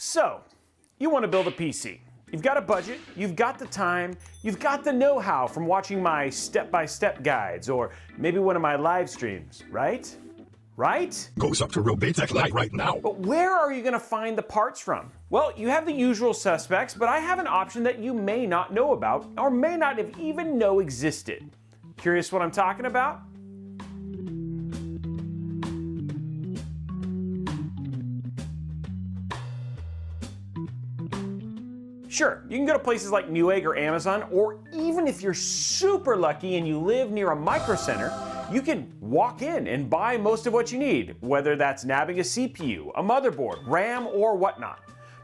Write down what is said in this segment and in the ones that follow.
So, you want to build a PC. You've got a budget, you've got the time, you've got the know how from watching my step by step guides or maybe one of my live streams, right? Right? Goes up to Robeytech Live right now. But where are you going to find the parts from? Well, you have the usual suspects, but I have an option that you may not know about or may not have even know existed. Curious what I'm talking about? Sure, you can go to places like Newegg or Amazon, or even if you're super lucky and you live near a micro center, you can walk in and buy most of what you need, whether that's nabbing a CPU, a motherboard, RAM, or whatnot.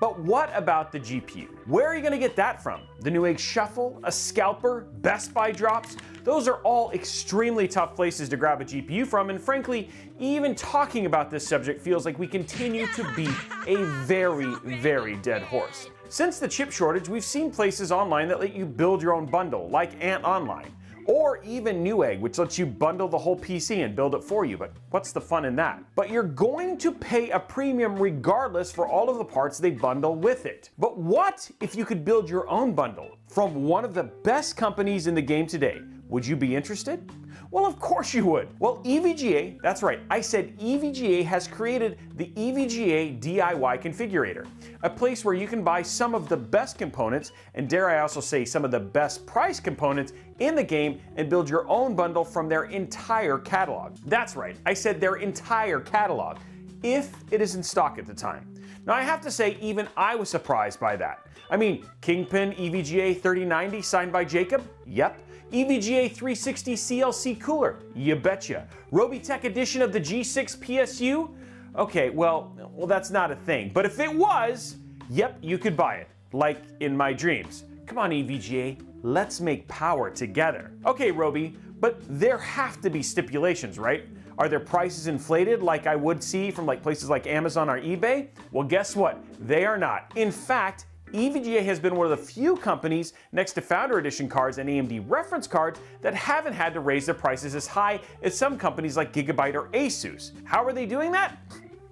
But what about the GPU? Where are you going to get that from? The Newegg Shuffle, a Scalper, Best Buy drops? Those are all extremely tough places to grab a GPU from, and frankly, even talking about this subject feels like we continue to beat a very, very dead horse. Since the chip shortage, we've seen places online that let you build your own bundle, like Ant Online, or even Newegg, which lets you bundle the whole PC and build it for you, but what's the fun in that? But you're going to pay a premium regardless for all of the parts they bundle with it. But what if you could build your own bundle from one of the best companies in the game today? Would you be interested? Well, of course you would. Well, EVGA, that's right, I said EVGA has created the EVGA DIY Configurator, a place where you can buy some of the best components, and dare I also say some of the best price components in the game and build your own bundle from their entire catalog. That's right, I said their entire catalog, if it is in stock at the time. Now, I have to say, even I was surprised by that. I mean, Kingpin EVGA 3090 signed by Jacob? Yep. EVGA 360 CLC cooler? You betcha. Robeytech edition of the G6 PSU? Okay, well, well, that's not a thing. But if it was, yep, you could buy it, like in my dreams. Come on, EVGA, let's make power together. Okay, Robey, but there have to be stipulations, right? Are their prices inflated like I would see from like places like Amazon or eBay? Well, guess what? They are not. In fact, EVGA has been one of the few companies next to Founder Edition cards and AMD reference cards that haven't had to raise their prices as high as some companies like Gigabyte or Asus. How are they doing that?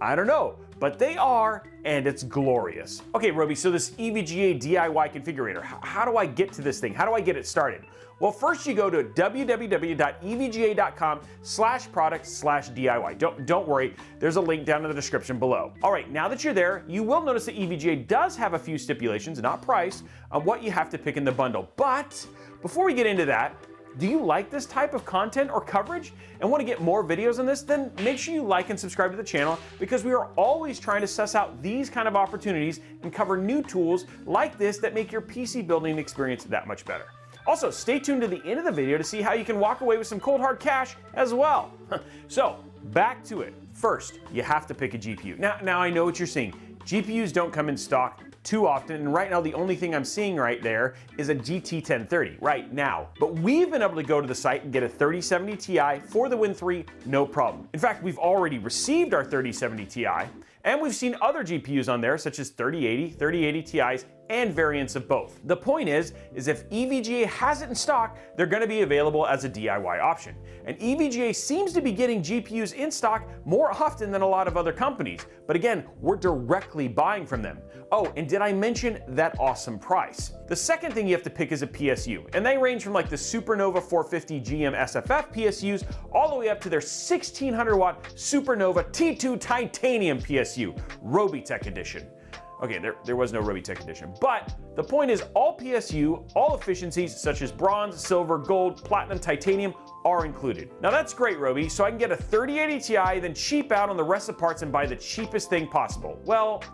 I don't know, but they are, and it's glorious. Okay, Robey, so this EVGA DIY configurator, how do I get to this thing? How do I get it started? Well, first you go to www.evga.com slash product slash DIY. Don't, don't worry, there's a link down in the description below. All right, now that you're there, you will notice that EVGA does have a few stipulations, not price, on what you have to pick in the bundle. But before we get into that, do you like this type of content or coverage and want to get more videos on this? Then make sure you like and subscribe to the channel because we are always trying to suss out these kind of opportunities and cover new tools like this that make your PC building experience that much better. Also, stay tuned to the end of the video to see how you can walk away with some cold hard cash as well. so, back to it. First, you have to pick a GPU. Now, now I know what you're seeing. GPUs don't come in stock too often, and right now the only thing I'm seeing right there is a GT 1030, right now. But we've been able to go to the site and get a 3070 Ti for the Win 3, no problem. In fact, we've already received our 3070 Ti, and we've seen other GPUs on there, such as 3080, 3080 Ti's, and variants of both. The point is, is if EVGA has it in stock, they're gonna be available as a DIY option. And EVGA seems to be getting GPUs in stock more often than a lot of other companies. But again, we're directly buying from them. Oh, and did I mention that awesome price? The second thing you have to pick is a PSU, and they range from like the Supernova 450 GM SFF PSUs all the way up to their 1600 watt Supernova T2 Titanium PSU, Robeytech Edition. Okay, there, there was no Robeytech edition. But the point is all PSU, all efficiencies such as bronze, silver, gold, platinum, titanium are included. Now that's great, Robey, so I can get a 3080 Ti, then cheap out on the rest of parts and buy the cheapest thing possible. Well,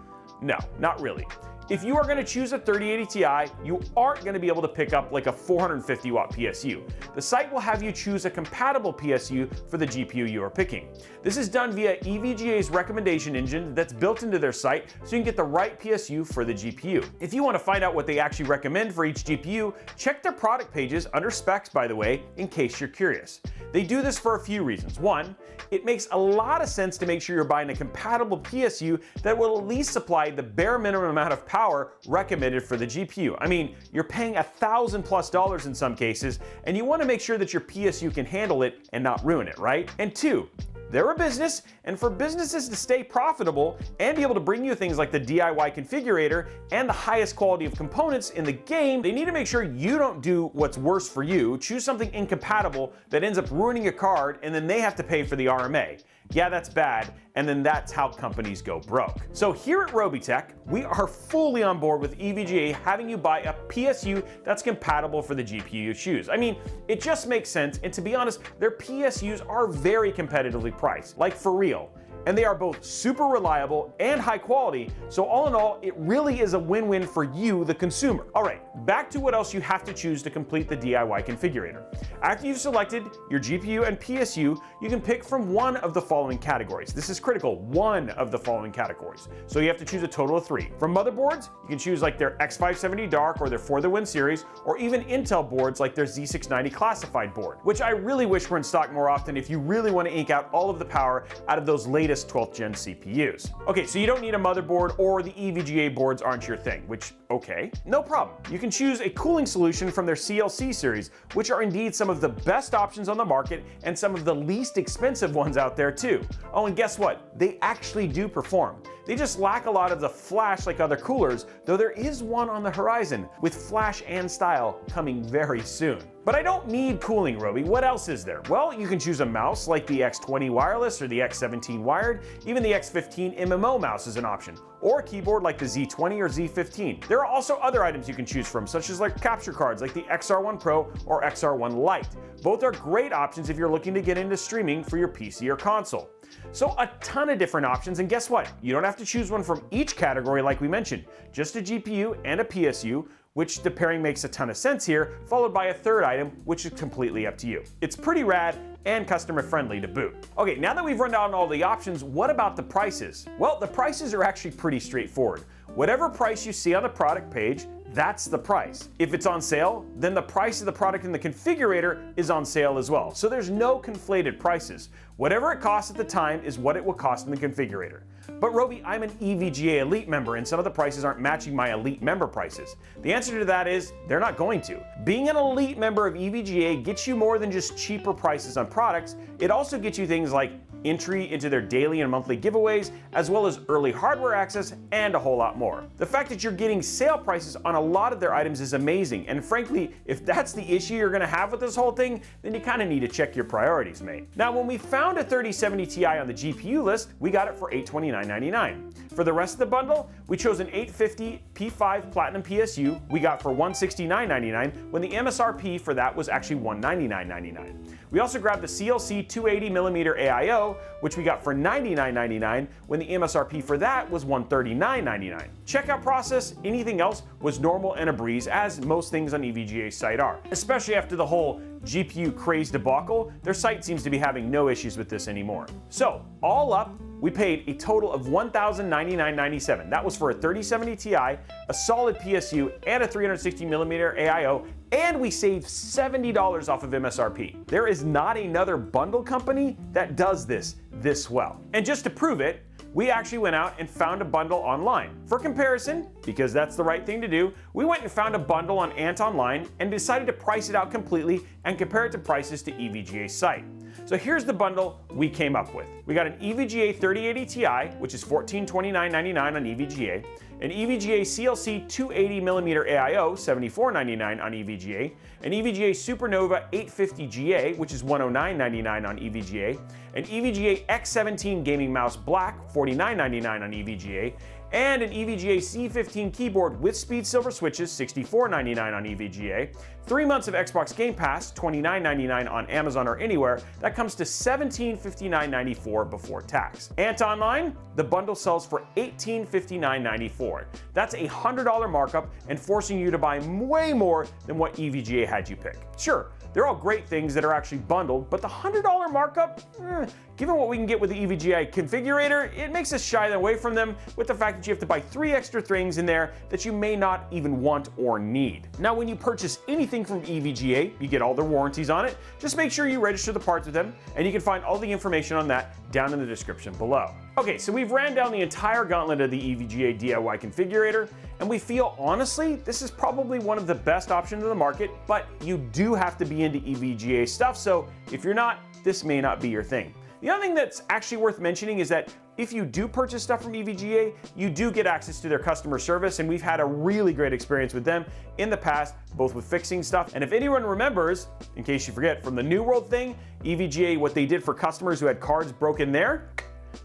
no, not really. If you are going to choose a 3080 Ti, you aren't going to be able to pick up like a 450 watt PSU. The site will have you choose a compatible PSU for the GPU you are picking. This is done via EVGA's recommendation engine that's built into their site so you can get the right PSU for the GPU. If you want to find out what they actually recommend for each GPU, check their product pages under specs by the way, in case you're curious. They do this for a few reasons. One, it makes a lot of sense to make sure you're buying a compatible PSU that will at least supply the bare minimum amount of power recommended for the GPU. I mean, you're paying a thousand plus dollars in some cases, and you want to make sure that your PSU can handle it and not ruin it, right? And two, they're a business, and for businesses to stay profitable and be able to bring you things like the DIY configurator and the highest quality of components in the game, they need to make sure you don't do what's worse for you, choose something incompatible that ends up ruining your card, and then they have to pay for the RMA. Yeah, that's bad, and then that's how companies go broke. So here at Robeytech, we are fully on board with EVGA having you buy a PSU that's compatible for the GPU you choose. I mean, it just makes sense, and to be honest, their PSUs are very competitively priced, like for real and they are both super reliable and high quality, so all in all, it really is a win-win for you, the consumer. All right, back to what else you have to choose to complete the DIY configurator. After you've selected your GPU and PSU, you can pick from one of the following categories. This is critical, one of the following categories. So you have to choose a total of three. From motherboards, you can choose like their X570 Dark or their For the Win series, or even Intel boards like their Z690 classified board, which I really wish were in stock more often if you really want to ink out all of the power out of those latest latest 12th gen CPUs. Okay, so you don't need a motherboard or the EVGA boards aren't your thing, which, okay, no problem. You can choose a cooling solution from their CLC series, which are indeed some of the best options on the market and some of the least expensive ones out there too. Oh, and guess what? They actually do perform. They just lack a lot of the flash like other coolers, though there is one on the horizon, with flash and style coming very soon. But I don't need cooling, Robey. What else is there? Well, you can choose a mouse like the X20 wireless or the X17 wired. Even the X15 MMO mouse is an option. Or a keyboard like the Z20 or Z15. There are also other items you can choose from, such as like capture cards like the XR1 Pro or XR1 Lite. Both are great options if you're looking to get into streaming for your PC or console. So a ton of different options, and guess what? You don't have to choose one from each category like we mentioned, just a GPU and a PSU, which the pairing makes a ton of sense here, followed by a third item, which is completely up to you. It's pretty rad and customer friendly to boot. Okay, now that we've run down all the options, what about the prices? Well, the prices are actually pretty straightforward. Whatever price you see on the product page, that's the price. If it's on sale, then the price of the product in the configurator is on sale as well. So there's no conflated prices. Whatever it costs at the time is what it will cost in the configurator. But Robey, I'm an EVGA Elite member and some of the prices aren't matching my Elite member prices. The answer to that is they're not going to. Being an Elite member of EVGA gets you more than just cheaper prices on products, it also gets you things like entry into their daily and monthly giveaways, as well as early hardware access, and a whole lot more. The fact that you're getting sale prices on a lot of their items is amazing, and frankly, if that's the issue you're gonna have with this whole thing, then you kinda need to check your priorities, mate. Now, when we found a 3070 Ti on the GPU list, we got it for $829.99. For the rest of the bundle, we chose an 850 P5 Platinum PSU we got for $169.99 when the MSRP for that was actually $199.99. We also grabbed the CLC 280mm AIO, which we got for $99.99 when the MSRP for that was $139.99. Checkout process, anything else was normal and a breeze, as most things on EVGA's site are. Especially after the whole GPU craze debacle, their site seems to be having no issues with this anymore. So, all up, we paid a total of $1,099.97. That was for a 3070 Ti, a solid PSU, and a 360mm AIO, and we saved $70 off of MSRP. There is not another bundle company that does this this well. And just to prove it, we actually went out and found a bundle online. For comparison, because that's the right thing to do, we went and found a bundle on Ant Online and decided to price it out completely and compare it to prices to EVGA's site. So here's the bundle we came up with. We got an EVGA 3080 Ti, which is $1429.99 on EVGA, an EVGA CLC 280mm AIO, $74.99 on EVGA, an EVGA Supernova 850GA, which is $109.99 on EVGA, an EVGA X17 Gaming Mouse Black, $49.99 on EVGA, and an EVGA Z15 keyboard with speed silver switches, $64.99 on EVGA, three months of Xbox Game Pass, $29.99 on Amazon or anywhere, that comes to $1759.94 before tax. Ant Online, the bundle sells for $1859.94. That's a $100 markup and forcing you to buy way more than what EVGA had you pick. Sure, they're all great things that are actually bundled, but the $100 markup, eh, given what we can get with the EVGA configurator, it makes us shy away from them with the fact that you have to buy three extra things in there that you may not even want or need. Now, when you purchase anything from EVGA, you get all their warranties on it. Just make sure you register the parts with them, and you can find all the information on that down in the description below. Okay, so we've ran down the entire gauntlet of the EVGA DIY configurator, and we feel honestly, this is probably one of the best options in the market, but you do have to be into EVGA stuff, so if you're not, this may not be your thing. The other thing that's actually worth mentioning is that if you do purchase stuff from EVGA, you do get access to their customer service, and we've had a really great experience with them in the past, both with fixing stuff. And if anyone remembers, in case you forget, from the New World thing, EVGA, what they did for customers who had cards broken there,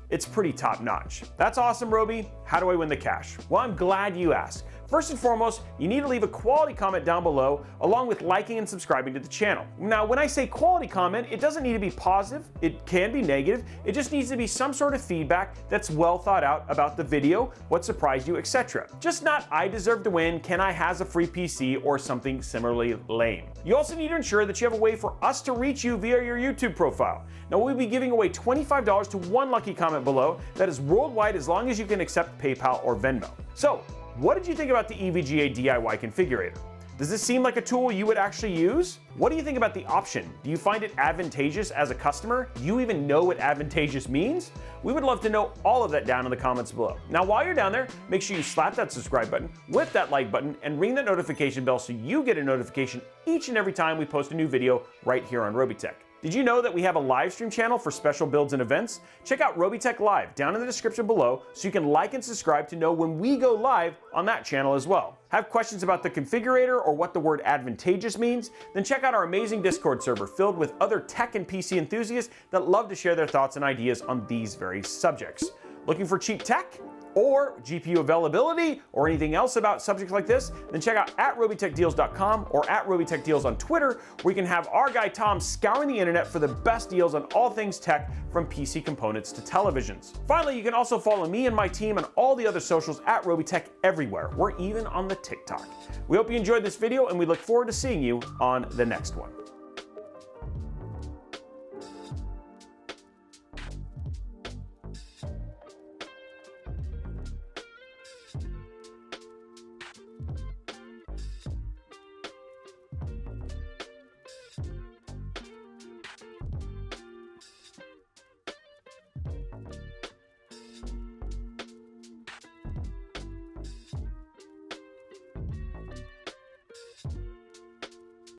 it's pretty top notch. That's awesome, Robey. How do I win the cash? Well, I'm glad you asked. First and foremost, you need to leave a quality comment down below, along with liking and subscribing to the channel. Now, when I say quality comment, it doesn't need to be positive, it can be negative, it just needs to be some sort of feedback that's well thought out about the video, what surprised you, etc. Just not, I deserve to win, can I has a free PC, or something similarly lame. You also need to ensure that you have a way for us to reach you via your YouTube profile. Now, we'll be giving away $25 to one lucky comment below that is worldwide as long as you can accept PayPal or Venmo. So, what did you think about the EVGA DIY configurator? Does this seem like a tool you would actually use? What do you think about the option? Do you find it advantageous as a customer? Do you even know what advantageous means? We would love to know all of that down in the comments below. Now, while you're down there, make sure you slap that subscribe button, whip that like button, and ring that notification bell so you get a notification each and every time we post a new video right here on Robeytech. Did you know that we have a live stream channel for special builds and events? Check out Robeytech Live down in the description below so you can like and subscribe to know when we go live on that channel as well. Have questions about the configurator or what the word advantageous means? Then check out our amazing Discord server filled with other tech and PC enthusiasts that love to share their thoughts and ideas on these very subjects. Looking for cheap tech? Or GPU availability or anything else about subjects like this, then check out at robeytechdeals.com or at robeytechdeals on Twitter, where you can have our guy Tom scouring the internet for the best deals on all things tech, from PC components to televisions. Finally, you can also follow me and my team on all the other socials at Robeytech everywhere. We're even on the TikTok. We hope you enjoyed this video, and we look forward to seeing you on the next one.